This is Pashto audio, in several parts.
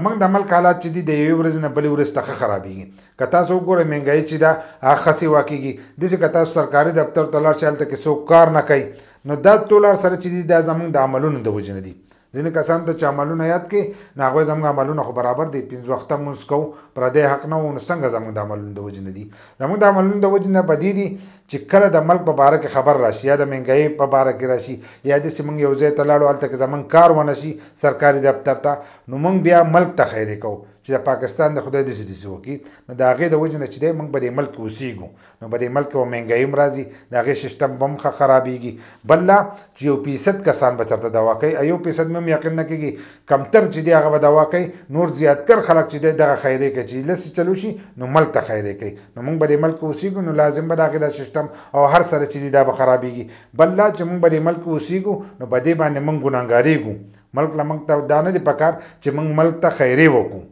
زموږ د ملک حالات چې دي د یوې ورځې نه بلې ورځې ته ښه خرابېږي که تاسو وګورئ مهنګایي چې ده هغه ښه سیوا کېږي داسې که تاسو سرکاري دفتر ته لاړ شئ هلته کې څوک کار نه کوي نو دا ټول هر سره چې دي دا زموږ د عملونو د وجې نه دي ځینې کسانو ته چې عملونه یاد کړي نو هغوی زموږ عملونه خو برابر دي پنځه وخته مونځ کوو پردی حق نه وو نو څنګه زموږ د عملونو د وجې نه دي زموږ د عملونو د وجې نه په دې دي چې کله د ملک په باره کې خبر راشي یا د مهنګایۍ په باره کې راشي یا داسې مونږ یو ځای ته لاړو هلته کې زموږ کار ونه شي سرکاري دفتر ته نو موږ بیا ملک ته خیرې کوو چې د پاکستان د خدای دسې دسې وکړي نو د هغې د وجې نه چې دی موږ په دې ملک کې اوسېږو نو په دې ملک کې به مهنګایي هم راځي د هغې سیسټم به هم ښه خرابېږي بل دا چې یو فیصد کسان به چېرته دوا کوي او یو فیصد مې هم یقین نه کېږي کمتر چې دی هغه به دوا کوي نور زیاتکر خلک چې دی دغه خیرې کوي چې لسې چلو شي نو ملک ته خیرې کوي نو موږ په دې ملک کې اوسېږو نو لازم به د هغې دا سیسټم او هر سره چې دی دا به خرابېږي بل دا چې موږ په دې ملک کې اوسېږو نو په دې باندې موږ ګناهګارېږو ملک له موږ ته دا نه دی پکار چې موږ ملک ته خیرې وکړو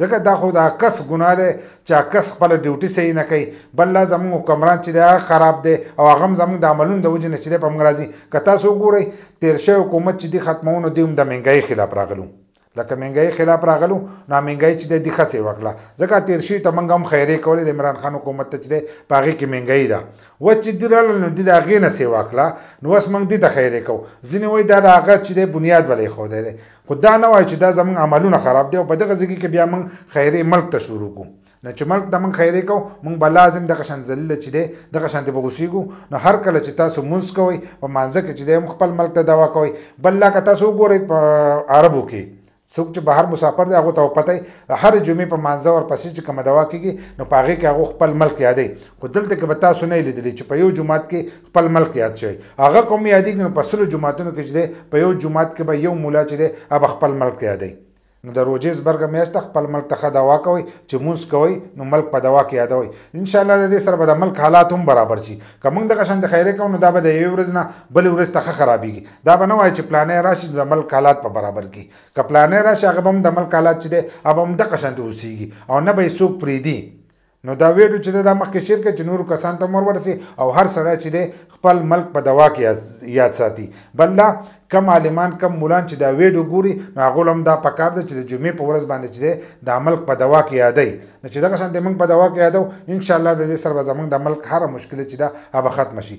ځکه دا خو د عکس ګناه دی چې عکس خپله ډیوټي صحیح نه کوي بل لا زموږ حکمران چې دی هغه خراب دی او هغه هم زموږ د عملونو د وجې نه چې دی په موږ راځي که تاسو وګورئ تېر شوی حکومت چې دی ختمونو دی هم د مهنګایۍ خلاف راغلو لکه مهنګایۍ خلاف راغلو نو مهنګایۍ چې د خسې وکړه ځکه تیر شي ته موږ هم خیرې کولې د عمران خان حکومت ته چې په هغه کې مهنګایۍ ده وس چې دی راله نو دی د هغې نه سیوا کړه نو وس موږ دی ته خیرې کو ځینې وایي دا د هغه چې دی بنیاد ولې ښودی دی خو دا نه وایي چې دا زموږ عملونه خراب دی او په دغه ځګې کې بیا موږ خیرې ملک ته شروع کو نو چې ملک ته موږ خیرې کو موږ به لازم دغه شان ذلیل چې دی دغه شان ته بغوسیږو نو هر کله چې تاسو مونږ کوئ په مانځه کې چې دی هم خپل ملک ته دوا کوئ بل لا که تاسو وګورئ په عربو کې څوک چې بهر مسافر دی هغه ته پته وي د هرې جمعې په مانځه ورپسې چې کومه دوا کېږي نو په هغې کې هغه خپل ملک یادوي خو دلته کې به تاسو نه لیدلی چې په یو جومات کې خپل ملک یاد شوی هغه کوم یادېږي نو په سلو جوماتونو کې چې دی په یو جومات کې به یو مولا چې دی هغه خپل ملک یادوي نو د روژې زبرګه میاشت خپل ملک ته ښه دوا کوئ چې مونځ کوئ نو ملک په دوا کې یادوئ انشاءالله د دې سره به د ملک حالات هم برابر شي که موږ دغه شان د خیرې کوو نو دا به د یوې ورځې نه بلې ورځې ته ښه خرابېږي دا به نه وای چې پلانی راشي نو د ملک حالات په برابر کی که پلانی راشي هغه به هم د ملک حالات چې دی هغه هم دغه شانته اوسیږي او نه به یې څوک پریدي نو دا ویډیو چې دا مخکې شیر کړئ چې نور کسان ته مور ورسي او هر سړی چې دی خپل ملک په دوا کې یاد ساتي بل دا کم عالمان کم مولان چې دا ویډیو ګوري نو هغه هم دا پکار دی چې د جمعې په ورځ باندې چې دی دا ملک په دوا کې یادای نو چې دغه شان د موږ په دوا کې یادو ان شاء الله د دې سره زموږ د ملک هر مشکل چې دا هغه ختم شي